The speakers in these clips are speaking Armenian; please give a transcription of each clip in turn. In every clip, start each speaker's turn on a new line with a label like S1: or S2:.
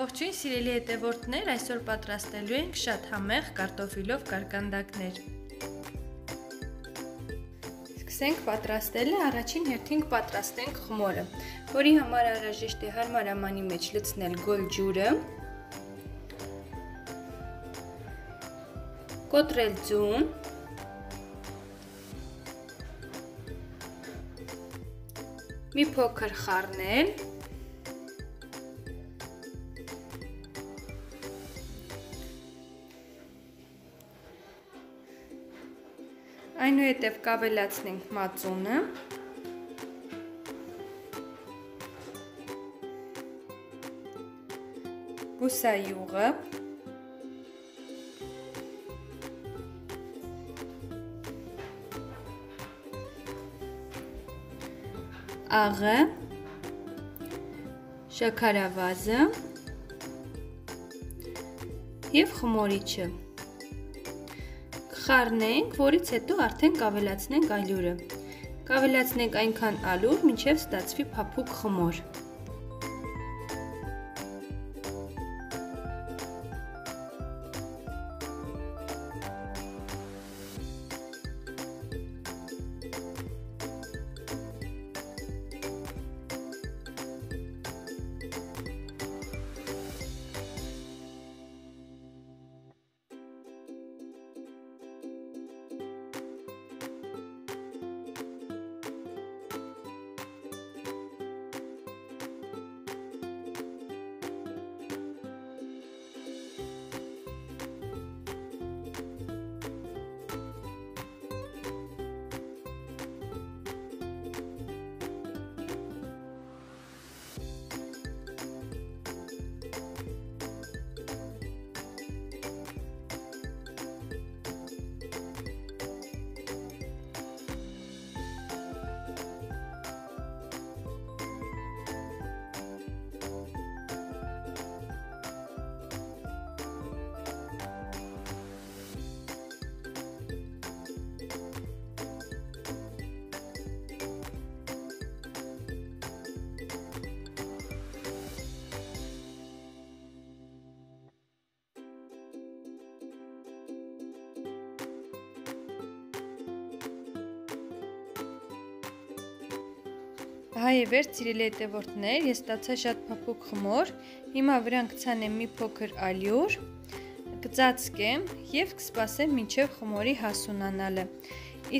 S1: Ողջույն սիրելի հետևորդներ, այսօր պատրաստելու ենք շատ համեղ կարտոֆիլով կարկանդակներ։ Սկսենք պատրաստելը, առաջին հերթին պատրաստենք խմորը, որի համար անհրաժեշտ է հարմար ամանի մեջ լցնել գոլ ջուրը, կոտրել ձուն, մի փոքր խառնել Այնուհետև կավելացնենք մածունը։ Բուսայուղը։ Աղը։ Շաքարավազը եւ խմորիչը խառնենք, որից հետո արդեն կավելացնենք ալյուրը։ Կավելացնենք այնքան ալյուր, մինչև ստացվի փափուկ խմոր։ Հայ է վերջ սիրելի հետևորդներ, ես ստացա շատ փափուկ խմոր, հիմա վրան կցանեմ մի փոքր ալյուր, կծածկեմ և կսպասեմ մինչև խմորի հասունանալը,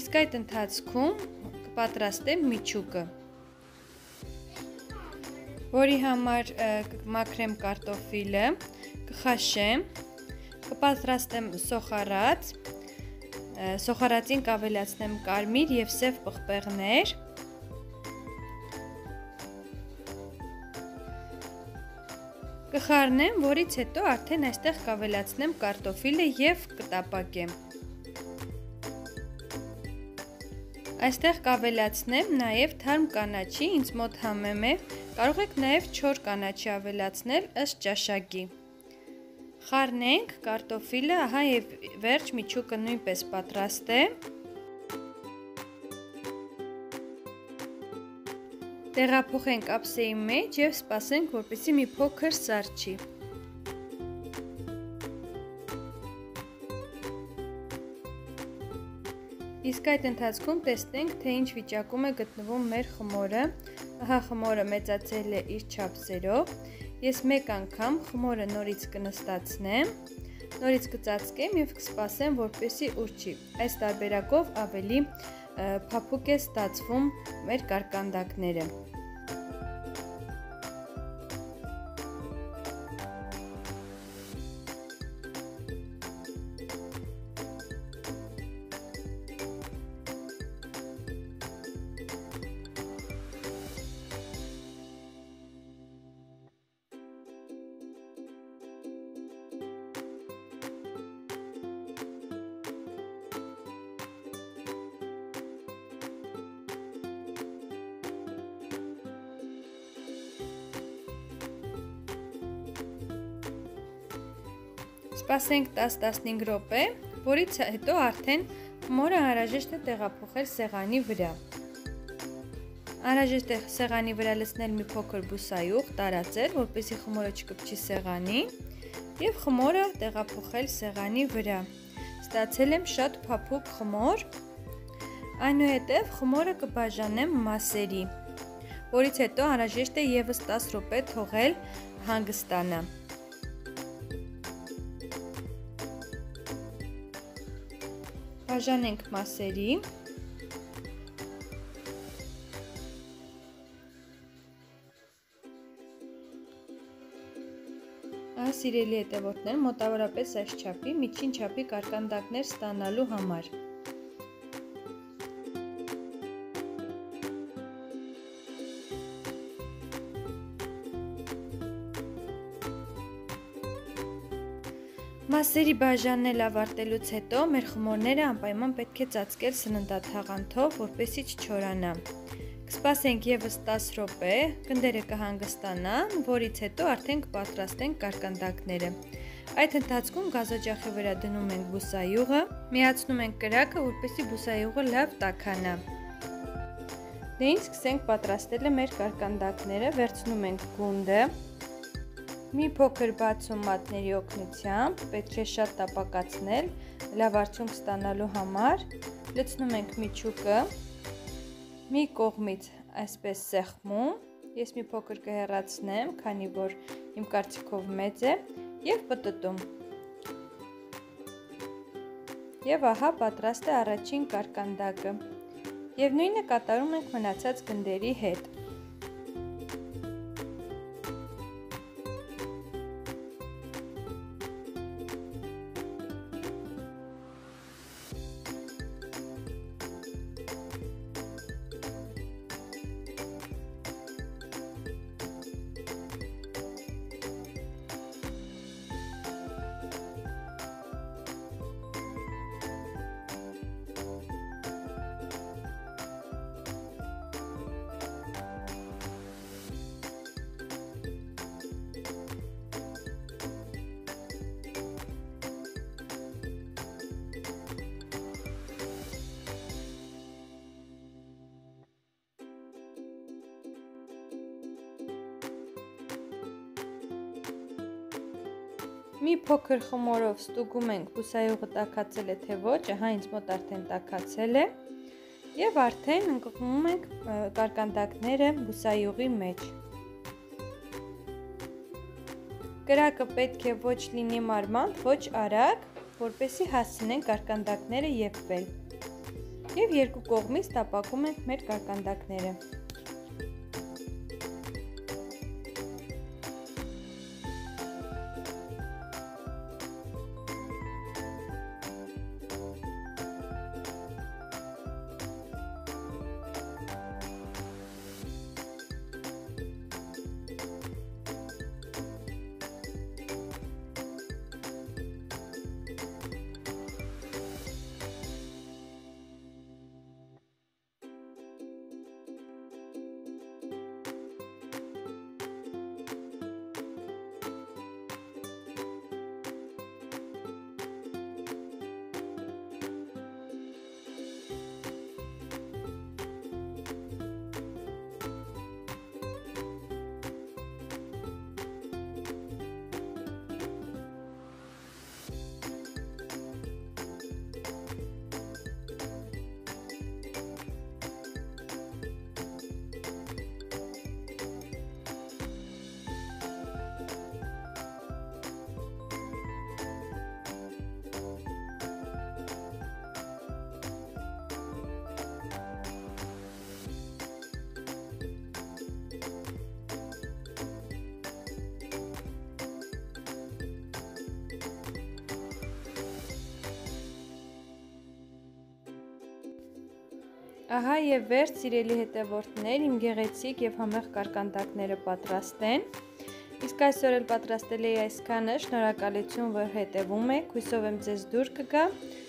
S1: իսկ այդ ընթացքում կպատրաստեմ միչուկը, որի համար կմաքրեմ կարտոֆիլը, կխաշեմ, կպատրաստեմ սոխարած, սոխարածին կավելացնեմ կարմիր և սև պղպեղներ, Կխառնեմ, որից հետո արդեն այստեղ կավելացնեմ կարտոֆիլը և կտապակեմ։ Այստեղ կավելացնեմ նաև թարմ կանաչի, ինձ մոտ համեմ է, կարող եք նաև չոր կանաչի ավելացնել ըստ ճաշակի։ Խառնենք կարտոֆիլը, ահա և վերջ միչուկը նույնպես պատրաստ է։ Տեղափոխենք ափսեի մեջ և սպասենք, որպեսի մի փոքր սարչի։ Իսկ այդ ընթացքում տեսնենք, թե ինչ վիճակում է գտնվում մեր խմորը։ Ահա խմորը մեծացել է իր չափսերով։ Ես մեկ անգամ խմորը նորից կնստացնեմ, նորից կծածկեմ և կսպասեմ, որպեսի ուրչի։ Այս տարբերակով ավելի փափուկ է ստացվում մեր կարկանդակները։ Սպասենք 10-15 րոպե, որից հետո արդեն մորը անհրաժեշտ է տեղափոխել սեղանի վրա։ Անհրաժեշտ է սեղանի վրա լցնել մի փոքր բուսայուղ, տարածել, որպեսզի խմորը չկպչի սեղանին, եւ խմորը տեղափոխել սեղանի վրա։ Ստացել եմ շատ փափուկ խմոր։ Այնուհետև խմորը կբաժանեմ մասերի, որից հետո անհրաժեշտ է եւս 10 րոպե թողել հանգստանա։ Բաժանենք մասերի։ սիրելի հետևորդներ, մոտավորապես այս չափի միջին չափի կարկանդակներ ստանալու համար։ Մասերի բաժանել ավարտելուց հետո մեր խմորները անպայման պետք է ծածկել սննդաթաղանթով, որպեսզի չչորանա։ Կսպասենք եւս 10 րոպե, գնդերը կհանգստանան, որից հետո արդեն կպատրաստենք կարկանդակները։ Այդ ընթացքում գազօջախի վրա դնում ենք բուսայուղը, միացնում ենք կրակը, որպեսզի բուսայուղը լավ տաքանա։ Դե ինչ սկսենք պատրաստելը մեր կարկանդակները, վերցնում ենք գունդը, մի փոքր բացում մատների օգնությամբ, պետք է շատ տապակացնել, լավ արդյունք ստանալու համար, լցնում ենք միջուկը, մի կողմից այսպես սեղմում, ես մի փոքր կհեռացնեմ, քանի որ իմ կարծիքով մեծ է, եւ պտտում։ Եվ ահա պատրաստ է առաջին կարկանդակը։ Եվ նույնը կատարում ենք մնացած գնդերի հետ։ Մի փոքր խմորով ստուգում ենք բուսայուղը տաքացել է թե ոչ, ահա ինձ մոտ արդեն տաքացել է։ Եվ արդեն ընկղմում ենք կարկանդակները բուսայուղի մեջ։ Կրակը պետք է ոչ լինի մարմանդ, ոչ արագ, որպեսի հասցնենք կարկանդակները եփվել։ Եվ երկու կողմից տապակում ենք մեր կարկանդակները։ Ահա եւ վերջ սիրելի հետևորդներ, իմ գեղեցիկ եւ համեղ կարկանդակները պատրաստ են։ Իսկ այսօր էլ պատրաստել էի այսքանը, շնորհակալություն, որ հետևում եք։ Հույսով եմ ձեզ դուր կգա։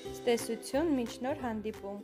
S1: Ցտեսություն, մինչ նոր հանդիպում։